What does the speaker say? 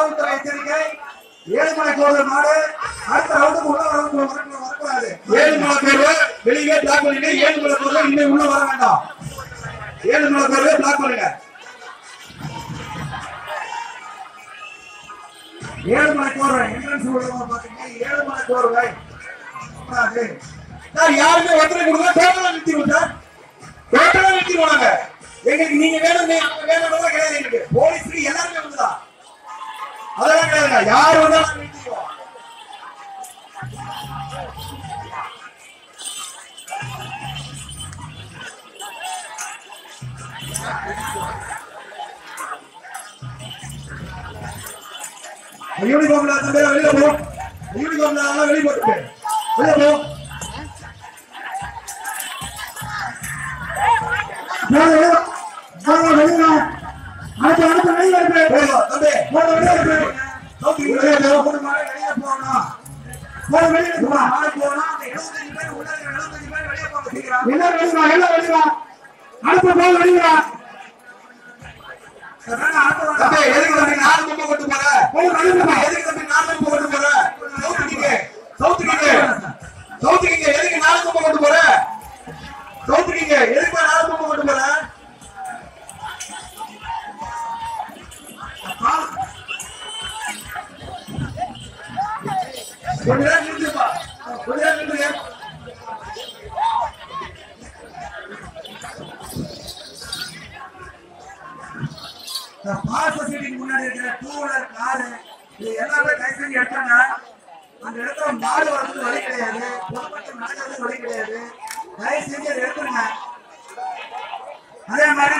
காவல்துறை எச்சரிக்கை. ஏழுமலை கோவில் மாடு அடுத்த ரவுண்டுக்கு உள்ள வரக்கூடாது வரக்கூடாது, ஏழுமலை கோவில் வெளியே பிளாக் பண்ணிட்டு ஏழுமலை கோவில் இன்னும் உள்ள வர வேண்டாம். ஏழுமலை கோவில் பிளாக் பண்ணுங்க. ஏழுமலை கோர்வை என்ட்ரன்ஸ் உள்ளவங்க பாத்தீங்கன்னா ஏழுமலை கோர்வை கூடாது. சார் யாருமே ஒருத்தரை கொடுங்க டோட்டலா நிறுத்திடுவோம் சார். டோட்டலா எங்களுக்கு நீங்க வேணும் அவங்க கிடையாது எங்களுக்கு. போலீஸ்க்கு எல்லாருமே வந்துதான் யார் வந்தாலும் நிறுத்திடுவோம் யூனிஃபார்ம்ல தம்பி வெளியில போ. யூனிஃபார்ம்ல எல்லாம் போட்டு வெளிய போ. அடுத்த அடுத்த வெளியில இருக்கு. தம்பி. போன இருக்கு. நோக்கி போகணும் போன வெளியில போ மாறி போனா அந்த 75 பேர் உள்ள இருக்கிற 75 பேர் போக சீக்கிரம் எல்லாம் வெளிவா எல்லாம் வெளிவா அடுத்த போல் வெளிவா எதுக்கு நாலு பொம்மை கொண்டு போற எதுக்கு நாலு பொம்மை கொண்டு போற சவுத்துக்கீங்க சவுத்துக்கீங்க சவுத்துக்கீங்க எதுக்கு நாலு பொம்மை கொண்டு போற சவுத்துக்கீங்க எதுக்கு நாலு பொம்மை கொண்டு போற கொஞ்ச நேரம் நிறுத்துப்பா இந்த பால் சொசைட்டிக்கு முன்னாடி இருக்கிற டூ வீலர் காரு இது எல்லாமே கை செஞ்சு எடுத்தாங்க அந்த இடத்துல மாடு வரதுக்கு வழி கிடையாது பொதுமக்கள் நடக்கிறதுக்கு வழி கிடையாது தயவு செஞ்சு அதை எடுத்துருங்க அதே மாதிரி